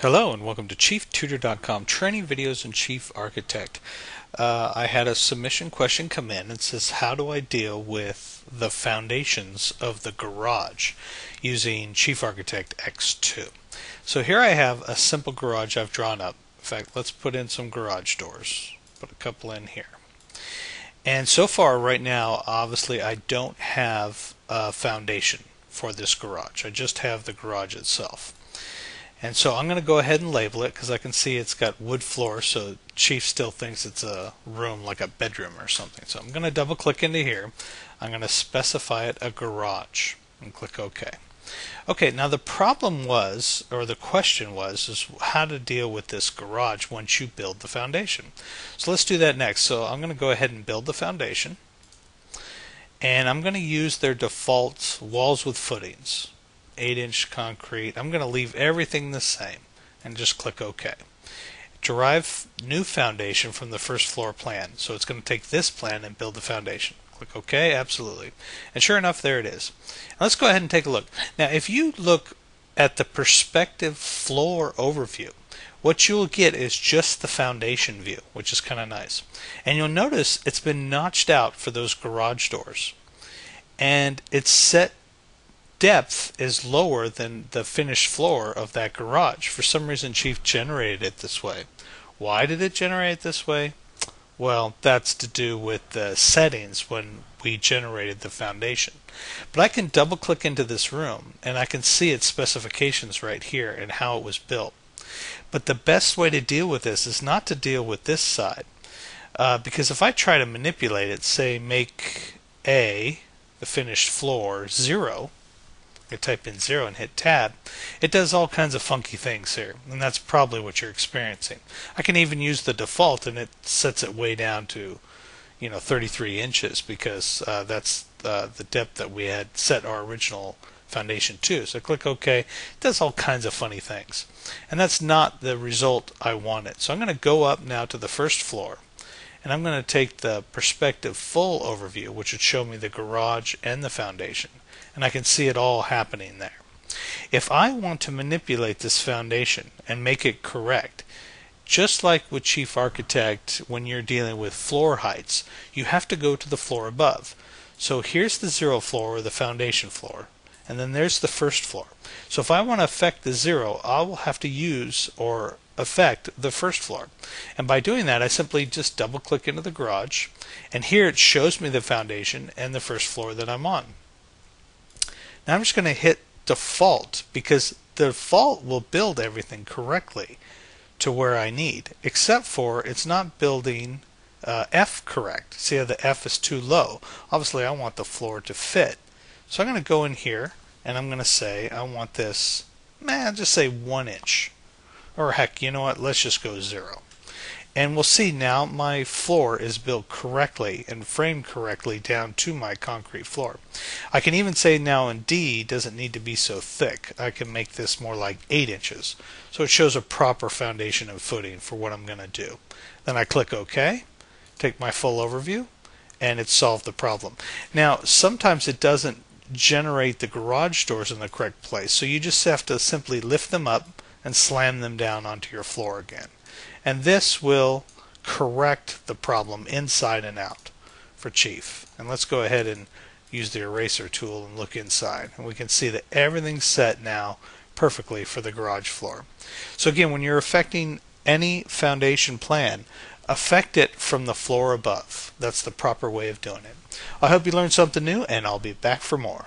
Hello and welcome to ChiefTutor.com Training Videos in Chief Architect. Uh, I had a submission question come in and says how do I deal with the foundations of the garage using Chief Architect X2. So here I have a simple garage I've drawn up. In fact, let's put in some garage doors. Put a couple in here. And so far right now, obviously I don't have a foundation for this garage. I just have the garage itself. And so I'm going to go ahead and label it because I can see it's got wood floor so Chief still thinks it's a room like a bedroom or something. So I'm going to double click into here. I'm going to specify it a garage and click OK. Okay, now the problem was, or the question was, is how to deal with this garage once you build the foundation. So let's do that next. So I'm going to go ahead and build the foundation. And I'm going to use their default walls with footings. 8 inch concrete. I'm going to leave everything the same and just click OK. Derive new foundation from the first floor plan. So it's going to take this plan and build the foundation. Click OK, absolutely. And sure enough, there it is. let's go ahead and take a look. Now, if you look at the perspective full overview, what you'll get is just the foundation view, which is kind of nice. And you'll notice it's been notched out for those garage doors. And it's set depth is lower than the finished floor of that garage. For some reason, Chief generated it this way. Why did it generate it this way? Well, that's to do with the settings when we generated the foundation. But I can double click into this room and I can see its specifications right here and how it was built. But the best way to deal with this is not to deal with this side. Uh, because if I try to manipulate it, say make A, the finished floor, 0, I type in 0 and hit tab, it does all kinds of funky things here, and that's probably what you're experiencing. I can even use the default and it sets it way down to, you know, 33 inches because uh, that's uh, the depth that we had set our original foundation to. So I click OK, it does all kinds of funny things. And that's not the result I wanted. So I'm going to go up now to the first floor and I'm going to take the perspective full overview, which would show me the garage and the foundation, and I can see it all happening there. If I want to manipulate this foundation and make it correct, just like with Chief Architect when you're dealing with floor heights, you have to go to the floor above. So here's the zero floor or the foundation floor, and then there's the first floor. So if I want to affect the zero, I will have to use or affect the first floor. And by doing that, I simply just double click into the garage, and here it shows me the foundation and the first floor that I'm on. Now I'm just going to hit default because the default will build everything correctly to where I need, except for it's not building uh, F correct. See how the F is too low. Obviously, I want the floor to fit. So I'm going to go in here and I'm going to say I want this, man, just say one inch. Or heck, you know what? Let's just go zero. And we'll see now my floor is built correctly and framed correctly down to my concrete floor. I can even say now in D doesn't need to be so thick. I can make this more like 8 inches. So it shows a proper foundation and footing for what I'm going to do. Then I click OK, take my full overview, and it solved the problem. Now, sometimes it doesn't generate the garage doors in the correct place. So you just have to simply lift them up and slam them down onto your floor again. And this will correct the problem inside and out for Chief. And let's go ahead and use the eraser tool and look inside. And we can see that everything's set now perfectly for the garage floor. So again, when you're affecting any foundation plan, affect it from the floor above. That's the proper way of doing it. I hope you learned something new, and I'll be back for more.